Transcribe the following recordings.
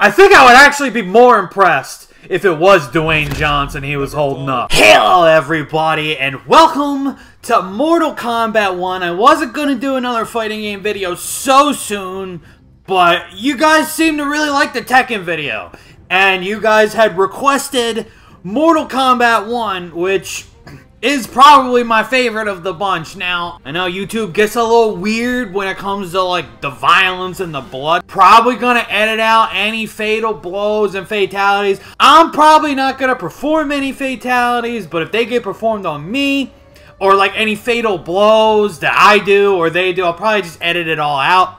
I think I would actually be more impressed if it was Dwayne Johnson he was holding up. Hello, everybody, and welcome to Mortal Kombat 1. I wasn't going to do another fighting game video so soon, but you guys seem to really like the Tekken video. And you guys had requested Mortal Kombat 1, which is probably my favorite of the bunch. Now, I know YouTube gets a little weird when it comes to like the violence and the blood. Probably gonna edit out any fatal blows and fatalities. I'm probably not gonna perform any fatalities, but if they get performed on me, or like any fatal blows that I do or they do, I'll probably just edit it all out.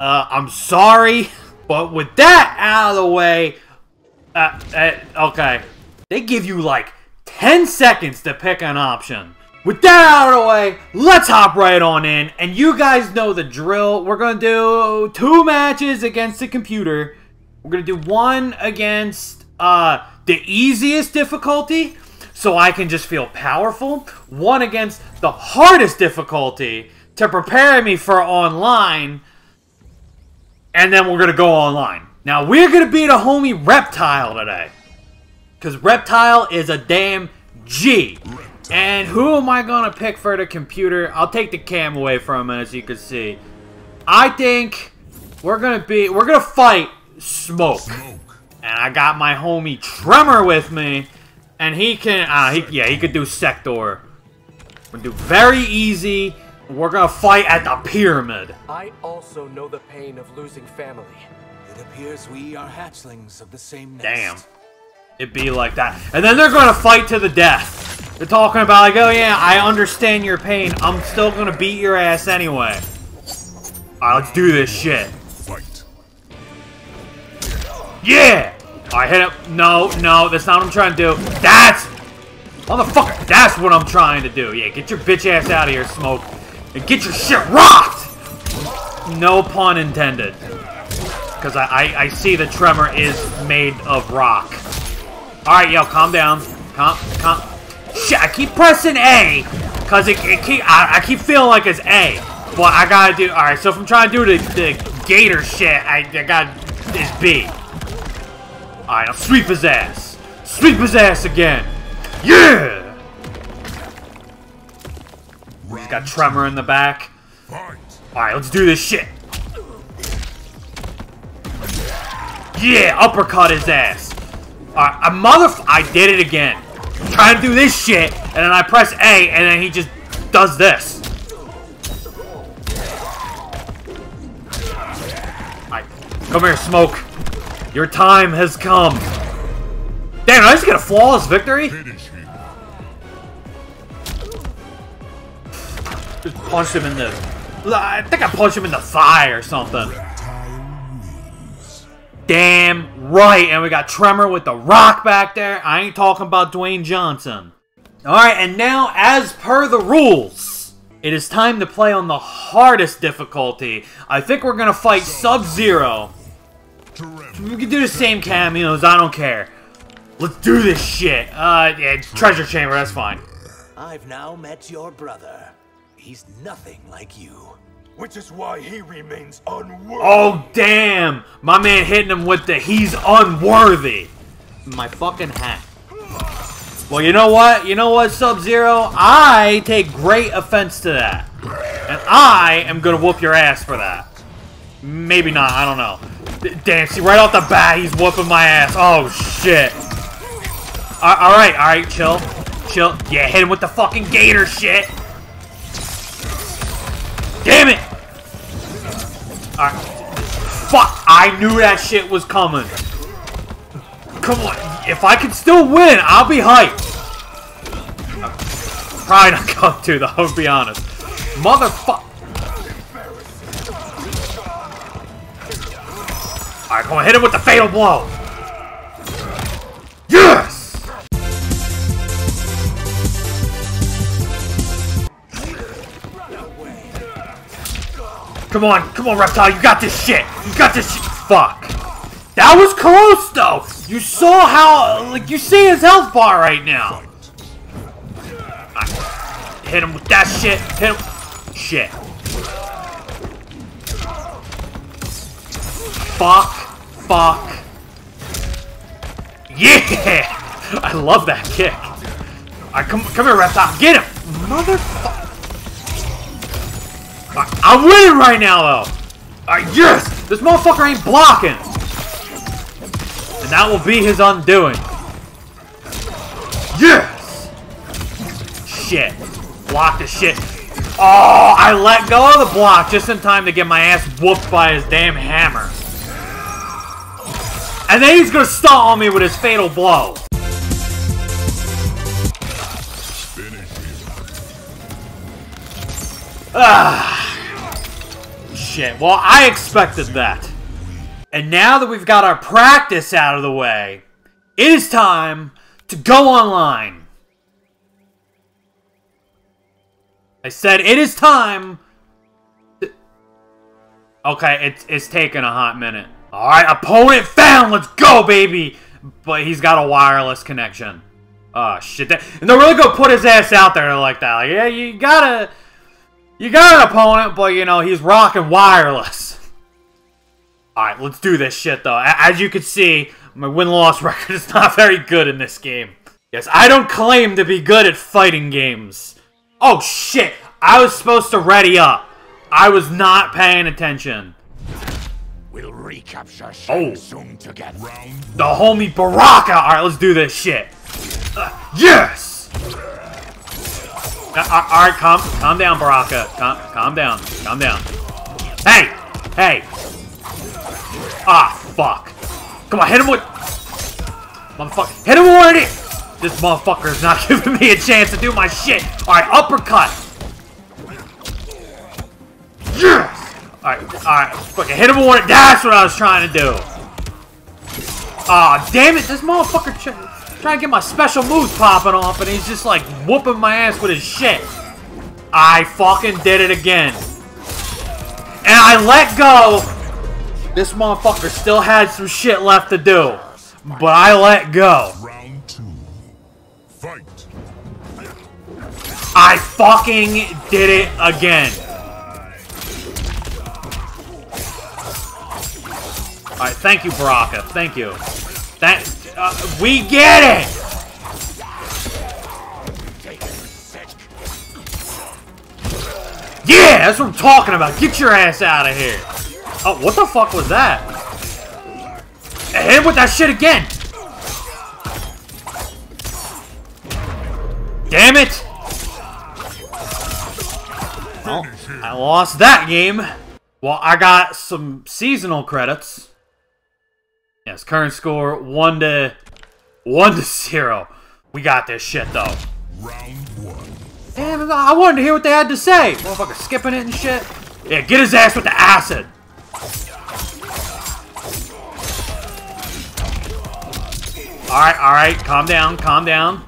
Uh, I'm sorry, but with that out of the way, uh, uh, okay, they give you like 10 seconds to pick an option. With that out of the way, let's hop right on in. And you guys know the drill. We're going to do two matches against the computer. We're going to do one against uh, the easiest difficulty, so I can just feel powerful. One against the hardest difficulty to prepare me for online. And then we're going to go online. Now, we're going to beat a homie Reptile today. Because Reptile is a damn G. And who am I going to pick for the computer? I'll take the cam away from it, as you can see. I think we're going to be... We're going to fight Smoke. Smoke. And I got my homie Tremor with me. And he can... Uh, he, yeah, he could do Sector. We're going to do very easy. We're going to fight at the Pyramid. I also know the pain of losing family. It appears we are hatchlings of the same nest. Damn it be like that. And then they're going to fight to the death. They're talking about like, oh yeah, I understand your pain. I'm still going to beat your ass anyway. Alright, let's do this shit. Fight. Yeah! Alright, hit it. No, no, that's not what I'm trying to do. That's... Motherfucker, that's what I'm trying to do. Yeah, get your bitch ass out of here, Smoke. And get your shit rocked! No pun intended. Because I, I, I see the tremor is made of rock. Alright, yo, calm down. Calm, calm. Shit, I keep pressing A, because it, it keep, I, I, keep feeling like it's A. But I gotta do, alright, so if I'm trying to do the, the gator shit, I, I gotta, B. Alright, I'll sweep his ass. Sweep his ass again. Yeah! He's got Tremor in the back. Alright, let's do this shit. Yeah, uppercut his ass. Uh, a mother... I did it again. Trying to do this shit, and then I press A, and then he just does this. Right. Come here, Smoke. Your time has come. Damn, I just get a flawless victory? Just punched him in the... I think I punched him in the thigh or something. Damn right. And we got Tremor with the rock back there. I ain't talking about Dwayne Johnson. Alright, and now, as per the rules, it is time to play on the hardest difficulty. I think we're going to fight Sub-Zero. We can do the same cameos, I don't care. Let's do this shit. Uh, yeah, treasure chamber, that's fine. I've now met your brother. He's nothing like you which is why he remains unworthy. Oh, damn! My man hitting him with the he's unworthy. My fucking hat. Well, you know what? You know what, Sub-Zero? I take great offense to that. And I am gonna whoop your ass for that. Maybe not, I don't know. Damn, see, right off the bat, he's whooping my ass. Oh, shit. Alright, alright, chill. Chill. Yeah, hit him with the fucking gator shit. Damn it! Fuck! I knew that shit was coming. Come on. If I can still win, I'll be hyped. probably not going to, though, I'll be honest. Motherfuck. Alright, come on, hit him with the fatal blow. Yes! Come on, come on, Reptile, you got this shit! You got this shit! Fuck! That was close, though! You saw how, like, you see his health bar right now! Right. Hit him with that shit, hit him... Shit. Fuck. fuck. Yeah! I love that kick. Alright, come, come here, Reptile. Get him! Motherfucker. I'm winning right now, though. Alright, yes! This motherfucker ain't blocking. And that will be his undoing. Yes! Shit. Block the shit. Oh, I let go of the block just in time to get my ass whooped by his damn hammer. And then he's gonna stall on me with his fatal blow. Ah. Shit. Well, I expected that. And now that we've got our practice out of the way, it is time to go online. I said it is time. Okay, it's it's taking a hot minute. All right, opponent found. Let's go, baby. But he's got a wireless connection. Oh shit! And they're really gonna put his ass out there like that. Like, yeah, you gotta, you got an opponent, but you know he's rocking wireless. All right, let's do this shit though. As you can see, my win-loss record is not very good in this game. Yes, I don't claim to be good at fighting games. Oh shit! I was supposed to ready up. I was not paying attention. We'll recapture Shang Oh. Tsung together. The homie Baraka! Alright, let's do this shit. Uh, yes! Alright, calm, calm down, Baraka. Calm, calm down. Calm down. Hey! Hey! Ah, fuck. Come on, hit him with... Motherfucker. Hit him with one of these! This not giving me a chance to do my shit. Alright, uppercut. Yes! Alright, alright. Fucking hit him with one. That's what I was trying to do. Aw, damn it. This motherfucker trying to get my special moves popping off, and he's just like whooping my ass with his shit. I fucking did it again. And I let go. This motherfucker still had some shit left to do. But I let go. Round two. Fight. I fucking did it again. Alright, thank you, Baraka. Thank you. That uh, we get it! Yeah, that's what I'm talking about. Get your ass out of here. Oh, what the fuck was that? Hit with that shit again. Damn it! Well, I lost that game. Well, I got some seasonal credits. Yes, current score one to one to zero. We got this shit though. Round one. Damn, I wanted to hear what they had to say. Motherfucker skipping it and shit. Yeah, get his ass with the acid. Alright, alright, calm down, calm down.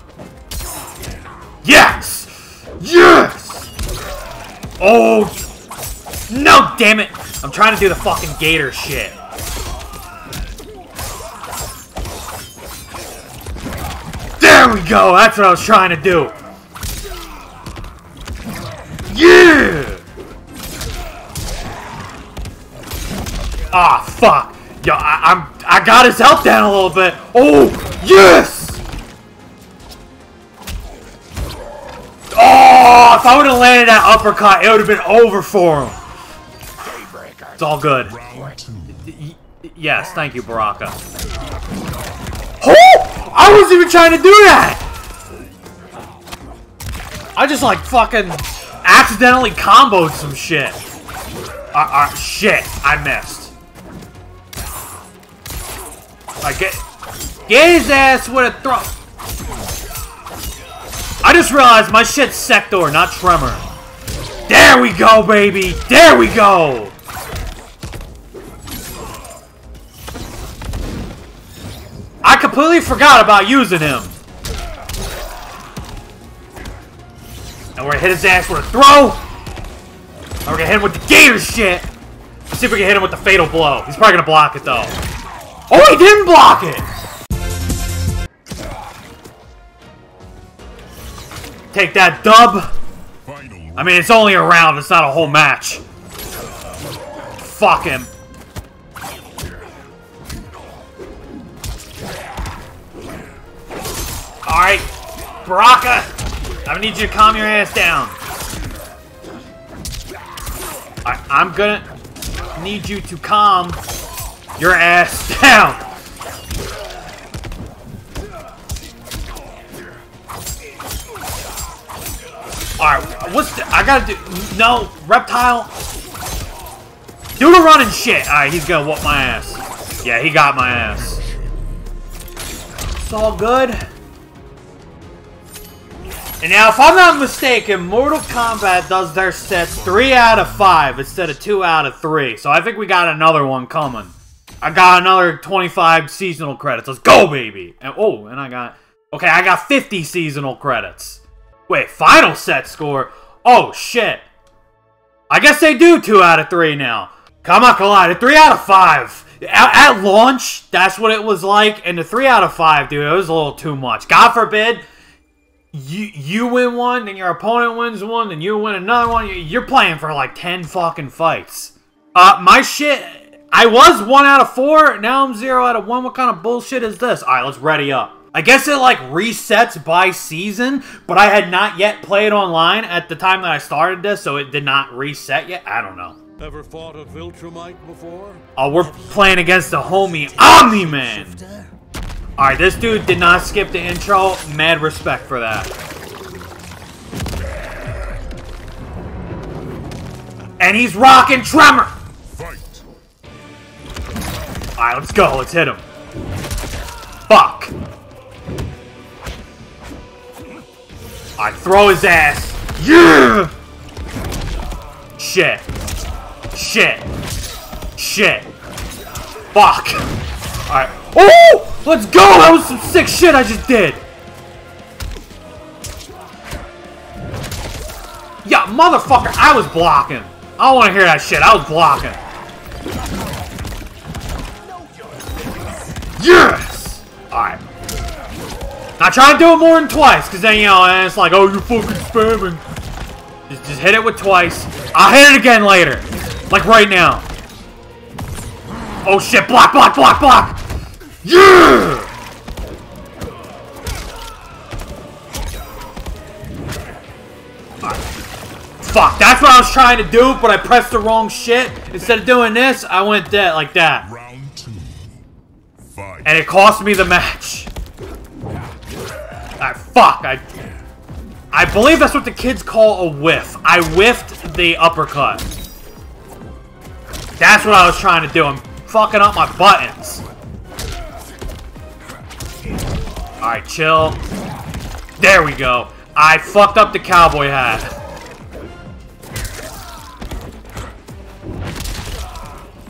Yes! Yes! Oh! No, damn it! I'm trying to do the fucking gator shit. There we go! That's what I was trying to do. Yeah! Ah, fuck. Yo, I, I'm I got his health down a little bit. Oh, yes! Oh, if I would have landed that uppercut, it would have been over for him. It's all good. Yes, thank you, Baraka. Oh! I wasn't even trying to do that! I just like fucking accidentally comboed some shit. Uh, uh, shit, I missed. I get, get his ass with a throw. I just realized my shit's Sector, not Tremor. There we go, baby! There we go! I completely forgot about using him. And we're gonna hit his ass with a throw. And we're gonna hit him with the gator shit. Let's see if we can hit him with the fatal blow. He's probably gonna block it though. Oh, he didn't block it! Take that dub. I mean, it's only a round, it's not a whole match. Fuck him. Baraka! I need you to calm your ass down. I, I'm gonna need you to calm your ass down. Alright, what's the, I gotta do, no, reptile. Do the running shit. Alright, he's gonna whoop my ass. Yeah, he got my ass. It's all good. And now, if I'm not mistaken, Mortal Kombat does their sets 3 out of 5 instead of 2 out of 3. So I think we got another one coming. I got another 25 seasonal credits. Let's go, baby! And, oh, and I got... Okay, I got 50 seasonal credits. Wait, final set score? Oh, shit. I guess they do 2 out of 3 now. Come on, Collider, 3 out of 5. At, at launch, that's what it was like. And the 3 out of 5, dude, it was a little too much. God forbid you you win one, then your opponent wins one, then you win another one. You're playing for like 10 fucking fights. Uh, my shit, I was 1 out of 4, now I'm 0 out of 1. What kind of bullshit is this? Alright, let's ready up. I guess it like resets by season, but I had not yet played online at the time that I started this, so it did not reset yet. I don't know. Ever fought a Viltrumite before? Oh, we're playing against the homie Omni-Man. Alright, this dude did not skip the intro. Mad respect for that. And he's rocking Tremor! Alright, let's go. Let's hit him. Fuck. Alright, throw his ass. Yeah! Shit. Shit. Shit. Fuck. Alright. Oh! Let's go! That was some sick shit I just did! Yeah, motherfucker, I was blocking. I don't want to hear that shit. I was blocking. Yes! Alright. Now try to do it more than twice, because then, you know, it's like, oh, you're fucking spamming. Just, just hit it with twice. I'll hit it again later. Like right now. Oh shit, block, block, block, block! Yeah! Fuck, that's what I was trying to do, but I pressed the wrong shit. Instead of doing this, I went that like that. Round two. Fight. And it cost me the match. Ah, fuck, I... I believe that's what the kids call a whiff. I whiffed the uppercut. That's what I was trying to do. I'm fucking up my buttons. Alright, chill. There we go. I fucked up the cowboy hat.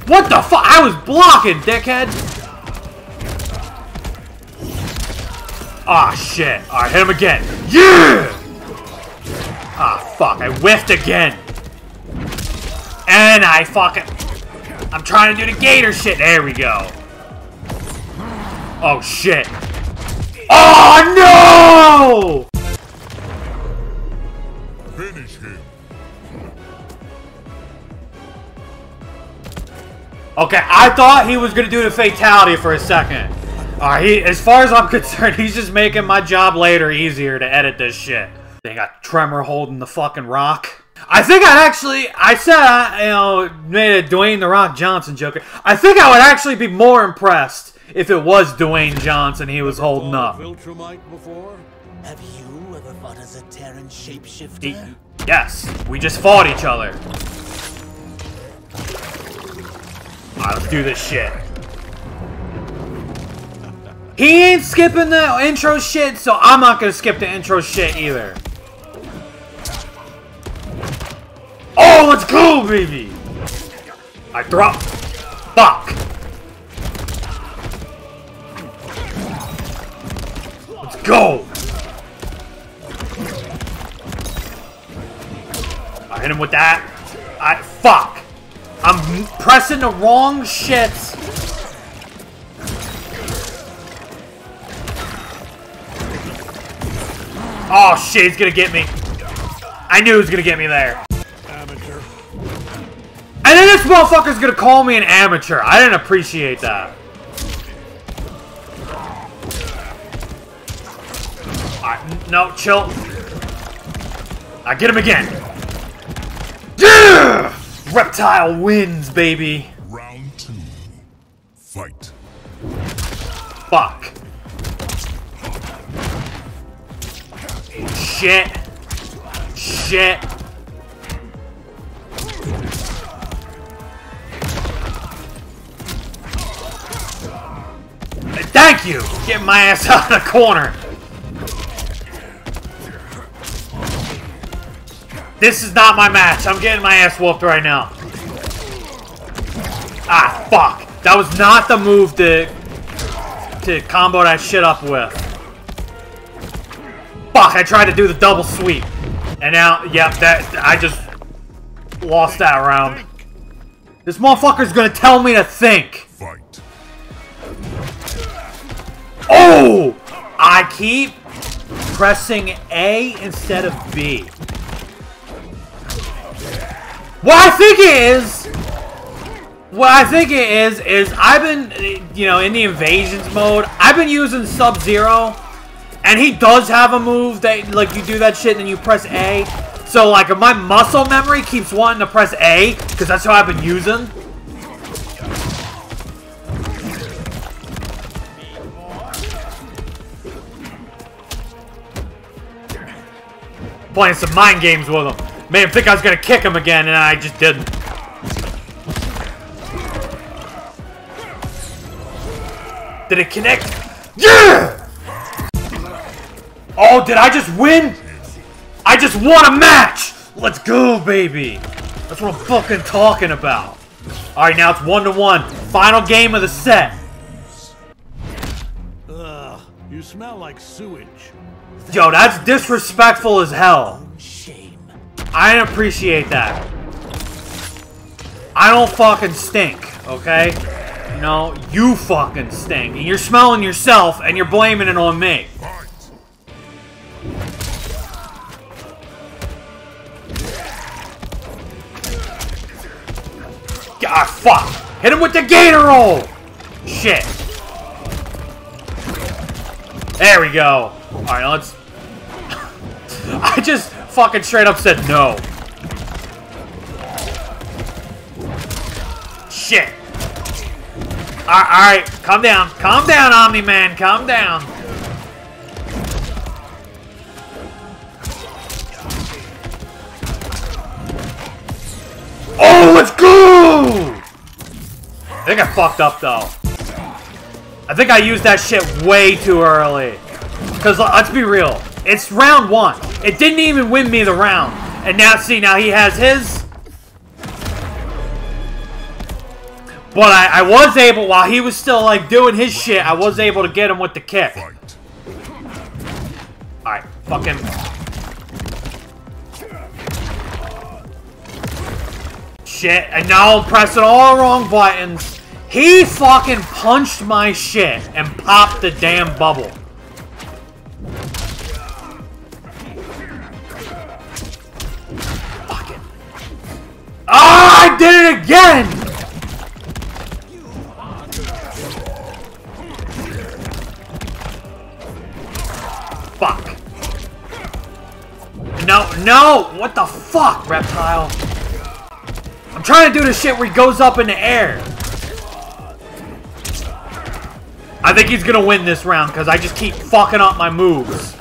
What the fuck? I was blocking, dickhead! Ah, shit. Alright, hit him again. Yeah! Ah, fuck. I whiffed again. And I fucking... I'm trying to do the gator shit. There we go. Oh, shit. Oh, no! Finish him. Okay, I thought he was gonna do the fatality for a second. Alright, he, as far as I'm concerned, he's just making my job later easier to edit this shit. They got Tremor holding the fucking rock. I think I'd actually, I said, I, you know, made a Dwayne The Rock Johnson joke. I think I would actually be more impressed if it was Dwayne Johnson he was holding up. a Viltrumite before? Have you ever fought a Zaterran shapeshifter? He- yes, we just fought each other. Alright, let's do this shit. He ain't skipping the intro shit, so I'm not gonna skip the intro shit either. Oh, let's go, baby! I drop. Fuck. Go! I hit him with that. I fuck. I'm pressing the wrong shit. Oh shit, he's gonna get me. I knew he was gonna get me there. Amateur. And then this motherfucker's gonna call me an amateur. I didn't appreciate that. No, chill. I get him again. Yeah! Reptile wins, baby. Round two. Fight. Fuck. Shit. Shit. Thank you! Get my ass out of the corner! This is not my match. I'm getting my ass whooped right now. Ah, fuck. That was not the move to, to combo that shit up with. Fuck, I tried to do the double sweep. And now, yep, that I just lost that round. This motherfucker's gonna tell me to think. Fight. Oh! I keep pressing A instead of B. What I think it is, what I think it is, is I've been, you know, in the invasions mode, I've been using Sub-Zero, and he does have a move that, like, you do that shit and then you press A. So, like, my muscle memory keeps wanting to press A, because that's how I've been using. Playing some mind games with him. Made him think I was gonna kick him again, and I just didn't. Did it connect? Yeah! Oh, did I just win? I just won a match! Let's go, baby! That's what I'm fucking talking about. Alright, now it's one to one. Final game of the set. Ugh, you smell like sewage. Yo, that's disrespectful as hell. I appreciate that. I don't fucking stink, okay? Know, you fucking stink. And you're smelling yourself and you're blaming it on me. Fight. Ah, fuck! Hit him with the gator roll! Shit. There we go. Alright, let's... I just fucking straight up said no. Shit. Alright, calm down. Calm down, Omni-Man. Calm down. Oh, let's go! I think I fucked up, though. I think I used that shit way too early. Because, let's be real. It's round one. It didn't even win me the round. And now, see, now he has his. But I, I was able, while he was still, like, doing his shit, I was able to get him with the kick. Alright, fucking... Shit, and now I'm pressing all wrong buttons. He fucking punched my shit and popped the damn bubble. Ah, I did it again! Fuck. No, no! What the fuck, reptile? I'm trying to do the shit where he goes up in the air. I think he's gonna win this round because I just keep fucking up my moves.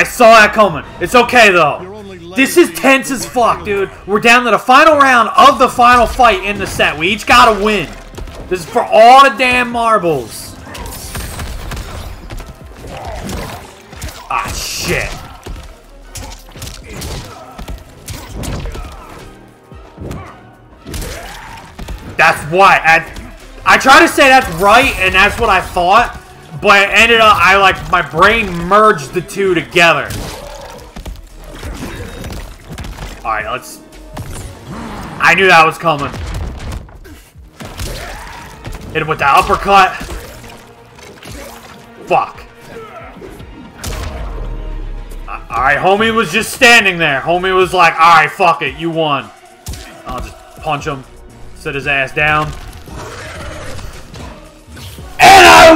I saw that coming. It's okay though. This is tense as fuck, dude. We're down to the final round of the final fight in the set. We each gotta win. This is for all the damn marbles. Ah, shit. That's what. I, I try to say that's right, and that's what I thought, but it ended up, I like, my brain merged the two together. Alright, let's... I knew that was coming. Hit him with that uppercut. Fuck. Alright, homie was just standing there. Homie was like, alright, fuck it, you won. I'll just punch him. Sit his ass down.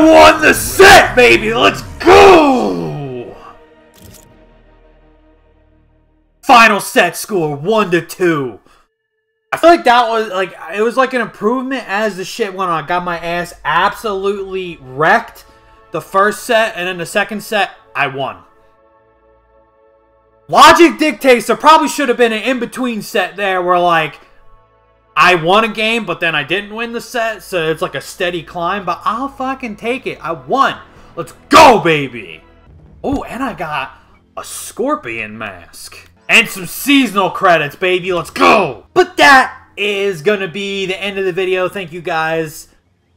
Won the set, baby! Let's go! Final set score, 1 to 2. I feel like that was like it was like an improvement as the shit went on. I got my ass absolutely wrecked the first set, and then the second set, I won. Logic dictates there probably should have been an in-between set there where like I won a game, but then I didn't win the set, so it's like a steady climb, but I'll fucking take it. I won. Let's go, baby! Oh, and I got a scorpion mask. And some seasonal credits, baby. Let's go! But that is gonna be the end of the video. Thank you guys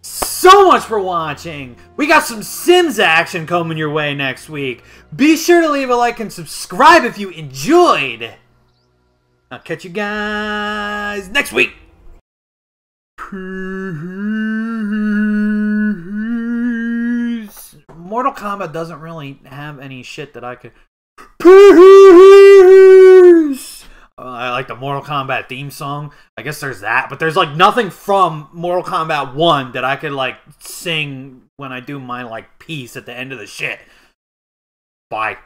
so much for watching. We got some Sims action coming your way next week. Be sure to leave a like and subscribe if you enjoyed. I'll catch you guys next week. Mortal Kombat doesn't really have any shit that I could. Uh, I like the Mortal Kombat theme song. I guess there's that, but there's like nothing from Mortal Kombat 1 that I could like sing when I do my like piece at the end of the shit. Bye.